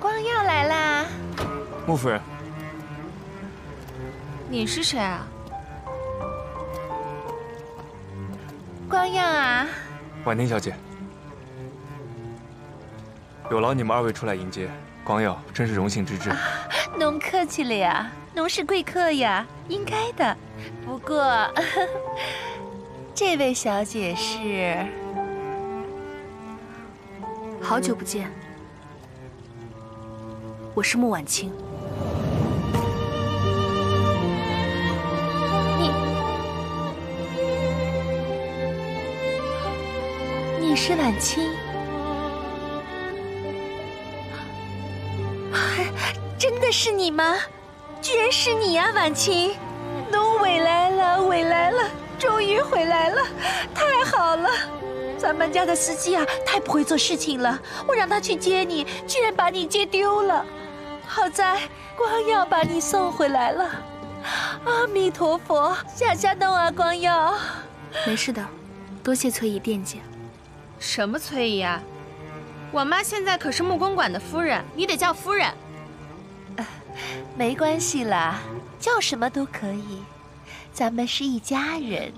光耀来啦！穆夫人，你是谁啊？光耀啊！婉婷小姐，有劳你们二位出来迎接光耀，真是荣幸之至。农客气了呀，农是贵客呀，应该的。不过。这位小姐是……好久不见，我是穆婉清。你，你是婉清？真的是你吗？居然是你啊，婉清！侬回来了，回来了，终于回来了，太好了！咱们家的司机啊，太不会做事情了，我让他去接你，居然把你接丢了。好在光耀把你送回来了。阿弥陀佛，下下弄啊，光耀。没事的，多谢崔姨惦记。什么崔姨啊？我妈现在可是穆公馆的夫人，你得叫夫人。没关系啦，叫什么都可以，咱们是一家人。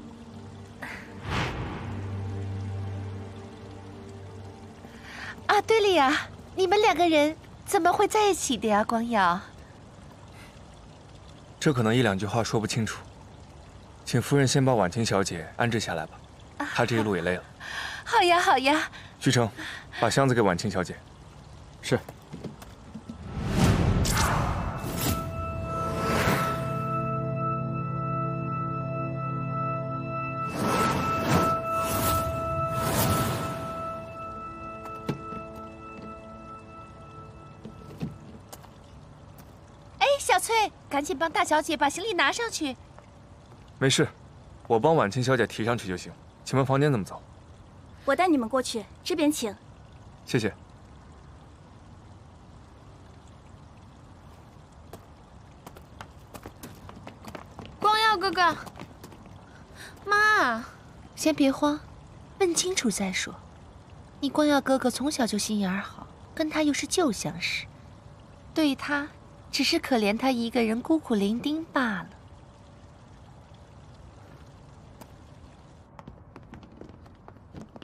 啊，对了呀，你们两个人怎么会在一起的呀？光耀，这可能一两句话说不清楚，请夫人先把婉清小姐安置下来吧，她这一路也累了。好呀，好呀。徐成，把箱子给婉清小姐。是。翠，赶紧帮大小姐把行李拿上去。没事，我帮婉清小姐提上去就行。请问房间怎么走？我带你们过去，这边请。谢谢。光耀哥哥，妈，先别慌，问清楚再说。你光耀哥哥从小就心眼好，跟他又是旧相识，对他。只是可怜他一个人孤苦伶仃罢了。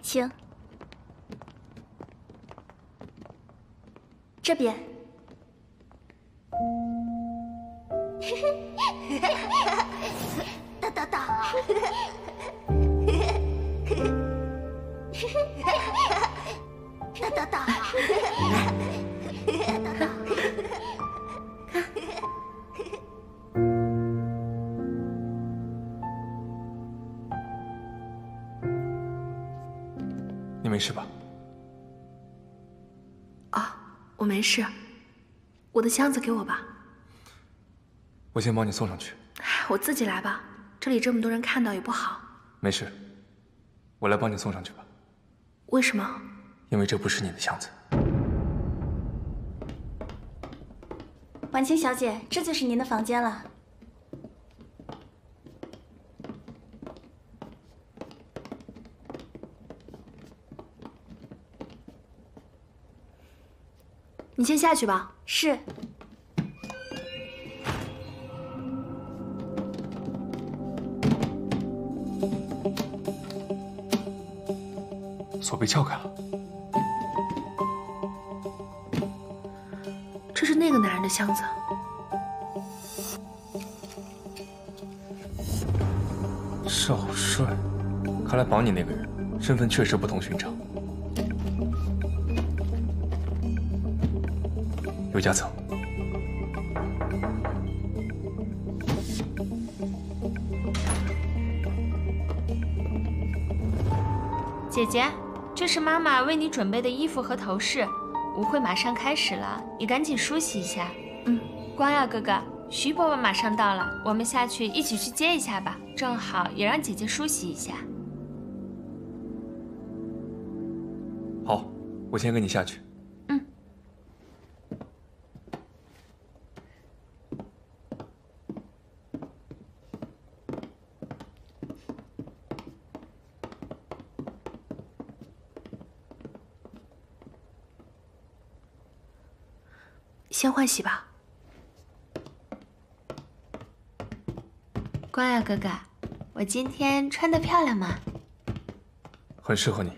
请，这边。哒哒哒。哒哒哒。没事吧？啊，我没事。我的箱子给我吧。我先帮你送上去。我自己来吧，这里这么多人看到也不好。没事，我来帮你送上去吧。为什么？因为这不是你的箱子。婉清小姐，这就是您的房间了。你先下去吧。是。锁被撬开了。这是那个男人的箱子。少帅，看来绑你那个人身份确实不同寻常。有夹层。姐姐，这是妈妈为你准备的衣服和头饰，舞会马上开始了，你赶紧梳洗一下。嗯，光耀哥哥，徐伯伯马上到了，我们下去一起去接一下吧，正好也让姐姐梳洗一下。好，我先跟你下去。先换洗吧。乖呀、哥哥，我今天穿的漂亮吗？很适合你。